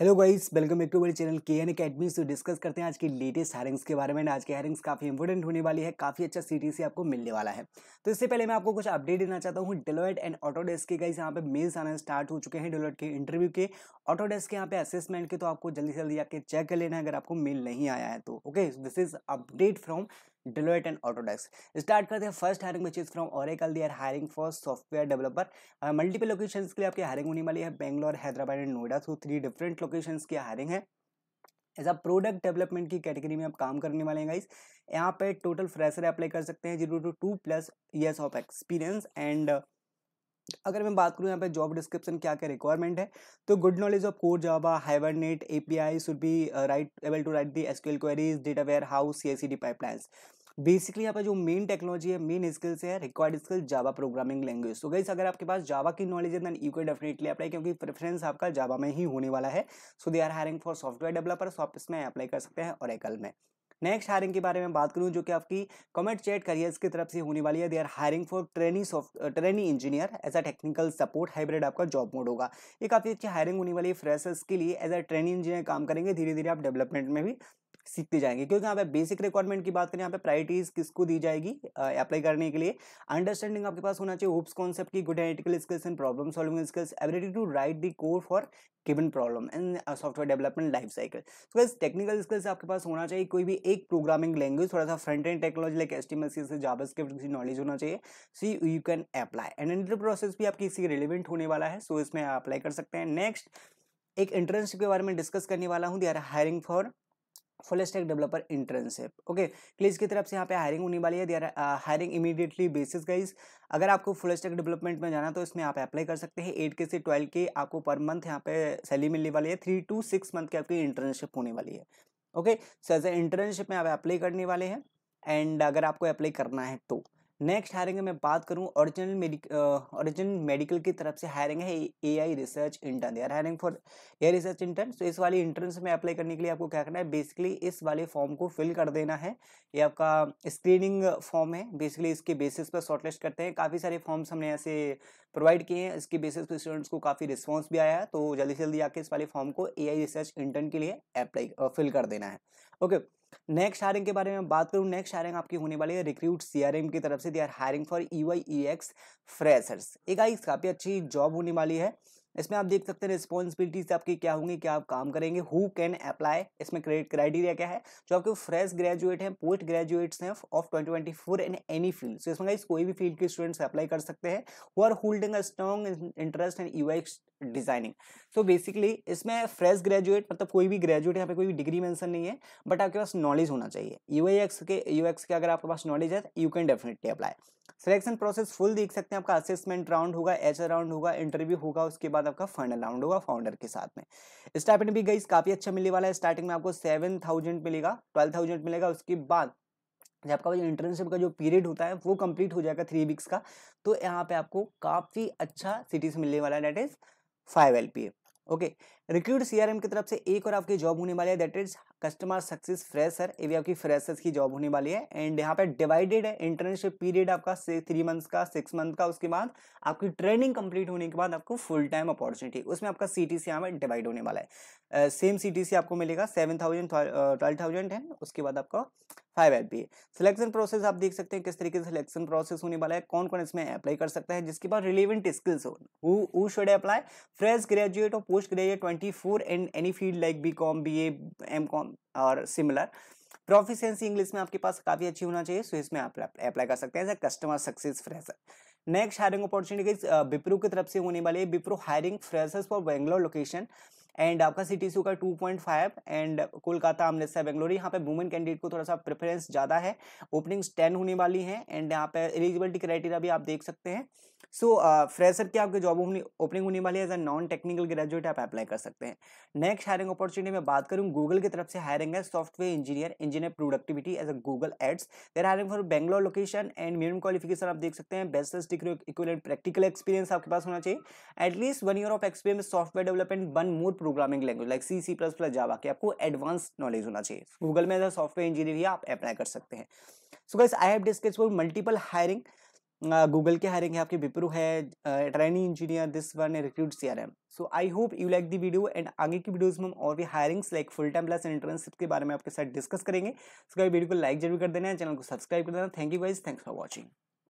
Hello guys welcome back to मेरे channel के N academy से डिस्कस करते हैं आज की लेटेस्ट हायरिंग्स के बारे में। आज की हायरिंग्स काफ़ी इंपॉर्टेंट होने वाली है, काफ़ी अच्छा से आपको मिलने वाला है। तो इससे पहले मैं आपको कुछ अपडेट देना चाहता हूँ। डेलोइट एंड ऑटोडेस्क के गाइस यहाँ पे मेल्स आना स्टार्ट हो चुके हैं डेलोइट के इंटरव्यू के। ऑटोडेस्क के यहाँ पे असेसमेंट के तो आपको जल्दी से जल्दी आके चेक कर लेना है अगर आपको मेल नहीं आया है तो। Okay this is update from Deloitte and Autodesk start करते हैं first hiring which is from. They are hiring for software developer multiple location के लिए आपकी हायरिंग होने वाली है Bangalore Hyderabad and Noida so three different location की hiring है. एज अ प्रोडक्ट डेवलपमेंट की कैटेगरी में आप काम करने वाले हैं गाइस यहाँ पे टोटल फ्रेशर अप्लाई कर सकते हैं zero to two plus years of experience and अगर मैं बात करूँ यहाँ पे जॉब डिस्क्रिप्शन क्या क्या रिक्वायरमेंट है तो good knowledge of core Java Hibernate API should be right able to write the SQL queries data warehouse CICD pipelines basically यहाँ पर जो मेन टेक्नोलॉजी है मेन स्किल्स है required skill Java programming language तो गई अगर आपके पास जावा की नॉलेज है then you can definitely apply क्योंकि प्रेफरेंस आपका जावा में ही होने वाला है. So they are hiring for software developer so आप इसमें अप्लाई कर सकते हैं और एकल में. नेक्स्ट हायरिंग के बारे में बात करूँ, जो कि आपकी कमेंट चैट करियर्स की तरफ़ से होने वाली है। They are hiring for training training engineer as a technical support hybrid आपका जॉब मोड होगा। ये काफ़ी अच्छी हायरिंग होने वाली है फ्रेशर्स के लिए। एज अ ट्रेनिंग इंजीनियर काम करेंगे धीरे धीरे आप डेवलपमेंट में भी सीखते जाएँगे। क्योंकि यहाँ पे बेसिक रिक्वायरमेंट की बात करें, यहाँ पे प्रायोरिटीज किसको दी जाएगी अप्लाई करने के लिए? अंडरस्टैंडिंग आपके पास होना चाहिए होप्स कॉन्सेप्ट की good analytical skills and problem solving skills ability to write the code for given problem in software development life cycle तो बस टेक्निकल स्किल्स आपके पास होना चाहिए, कोई भी एक प्रोग्रामिंग लैंग्वेज थोड़ा सा front end technology like HTML से जावास्क्रिप्ट की नॉलेज होना चाहिए। See you can apply and inter process भी आपकी इसी रिलेवेंट होने वाला है सो इसमें आप अप्लाई कर सकते हैं। नेक्स्ट एक इंटर्नशिप के बारे में डिस्कस करने वाला हूँ। They are hiring for full stack developer internship okay क्लीज की तरफ़ से यहाँ पे हायरिंग होने वाली है। They hiring immediately basis guys अगर आपको फुल स्टैक डेवलपमेंट में जाना तो इसमें आप अप्लाई कर सकते हैं। एट के से ट्वेल्व के आपको पर मंथ यहाँ पे सैलरी मिलने वाली है। थ्री टू सिक्स मंथ की आपकी इंटर्नशिप होने वाली है। Okay so as a internship में आप अप्लाई करने वाले हैं। एंड अगर आपको अप्लाई करना है तो। नेक्स्ट हायरिंग में बात करूँ ओरिजिनल मेडिक ओरिजिनल मेडिकल की तरफ़ से हायरिंग है ए आई रिसर्च इंटर्न यार hiring for AI research intern तो इस वाली इंटर्न में अप्लाई करने के लिए आपको क्या करना है? बेसिकली इस वाले फॉर्म को फिल कर देना है। ये आपका स्क्रीनिंग फॉर्म है। बेसिकली इसके बेसिस पर शॉर्टलिस्ट करते हैं। काफ़ी सारे फॉर्म्स हमने ऐसे प्रोवाइड किए हैं। इसके बेसिस पर स्टूडेंट्स को काफ़ी रिस्पॉन्स भी आया है। तो जल्दी से जल्दी आके इस वाले फॉर्म को ए आई रिसर्च इंटर्न के लिए अप्लाई फिल कर देना है। ओके नेक्स्ट हायरिंग के बारे में बात करूँ, नेक्स्ट हायरिंग आपकी होने वाली है रिक्रूट सीआरएम की तरफ़ से। They are hiring for EY EX freshers. एक आई, काफ़ी अच्छी जॉब होने वाली है। इसमें आप देख सकते हैं रिस्पॉन्सिबिलिटीज आपकी क्या होंगी, क्या आप काम करेंगे हु कैन अप्लाई इसमें क्रेडिट, क्राइटेरिया क्या है। जो आपके फ्रेश ग्रेजुएट हैं, पोस्ट ग्रेजुएट्स हैं of twenty twenty four in any field so इसमें कोई भी फ़ील्ड के स्टूडेंट्स अप्लाई कर सकते हैं। Who are holding a strong interest in UI designing so basically इसमें फ्रेश ग्रेजुएट मतलब कोई भी ग्रेजुएट यहाँ पे कोई भी डिग्री मेंशन नहीं है बट आपके पास नॉलेज होना चाहिए। यू के यू के अगर आपके पास नॉलेज है you can definitely apply selection process full देख सकते हैं आपका असेसमेंट राउंड होगा एच राउंड होगा इंटरव्यू होगा, उसके बाद आपका फाइनल राउंड होगा फाउंडर के साथ में। स्टार्टिंग भी गई काफ़ी अच्छा मिलने वाला है स्टार्टिंग में आपको सेवन थाउज़ेंड मिलेगा ट्वेल्व थाउज़ेंड मिलेगा, उसके बाद जब आपका जो इंटर्नशिप का जो पीरियड होता है, वो कंप्लीट हो जाएगा थ्री वीक्स का तो यहाँ पे आपको काफ़ी अच्छा सिटीज़ मिलने वाला है date is five L P okay recruit CRM की तरफ़ से एक और आपकी जॉब होने वाली है that is customer success fresher ये भी आपकी फ्रेशर्स की जॉब होने वाली है। एंड यहाँ पे डिवाइडेड है इंटर्नशिप पीरियड आपका थ्री मंथ्स का सिक्स मंथ का, उसके बाद आपकी ट्रेनिंग कंप्लीट होने के बाद आपको फुल टाइम अपॉर्चुनिटी उसमें आपका सी टी में डिवाइड होने वाला है। सेम सी टी आपको मिलेगा सेवन थाउज़ेंड है उसके बाद आपका five L P selection process आप देख सकते हैं किस तरीके से सिलेक्शन प्रोसेस होने वाला है कौन कौन इसमें अप्लाई कर सकता है, जिसके पास रिलेवेंट स्किल्स हो। शुड अप्लाई फ्रेश ग्रेजुएट और post graduate twenty four and any field like B com B M com और सिमिलर प्रोफिशेंसी इंग्लिश में आपके पास काफ़ी अच्छी होना चाहिए सो इसमें आप अप्लाई कर सकते हैं as a customer success fresher next hiring opportunities Wipro की तरफ़ से होने वाले Wipro hiring freshers for Bangalore location and आपका सी टी सी का two point five and Kolkata, Amritsar, Bangalore, यहाँ पे वुमेन कैंडिडेट को थोड़ा सा प्रेफरेंस ज़्यादा है। ओपनिंग्स टेन होने वाली हैं एंड यहाँ पे एलिजिबिलिटी क्राइटेरिया भी आप देख सकते हैं। सो फ्रेशर की आपके जॉब ओपनिंग होने वाली है as a non technical graduate आप अप्लाई कर सकते हैं। नेक्स्ट हायरिंग अपॉर्चुनिटी में बात करूँ गूगल की तरफ़ से हायरिंग है software engineer engineer productivity as a Google ads there hiring for Bangalore location and minimum qualification आप देख सकते हैं। Best degree equivalent practical experience आपके पास होना चाहिए। At least one year of experience software development one more programming language like C C plus plus Java के आपको एडवांस नॉलेज होना चाहिए। गूगल में एज सॉफ्टवेयर इंजीनियर ही आप अप्लाई कर सकते हैं। So guys I have discuss for multiple hiring Google की हायरिंग है, आपकी विप्रो है training engineer this one recruit C R M so I hope you like the video and आगे की वीडियोस में हम और भी hirings like full time plus internship के बारे में आपके साथ डिस्कस करेंगे। उसका वीडियो को लाइक ज़रूर कर देना चैनल को सब्सक्राइब कर देना। Thank you guys thanks for watching